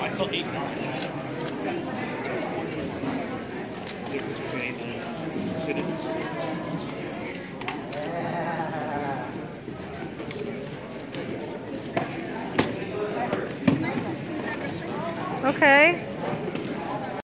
I saw eight. Okay.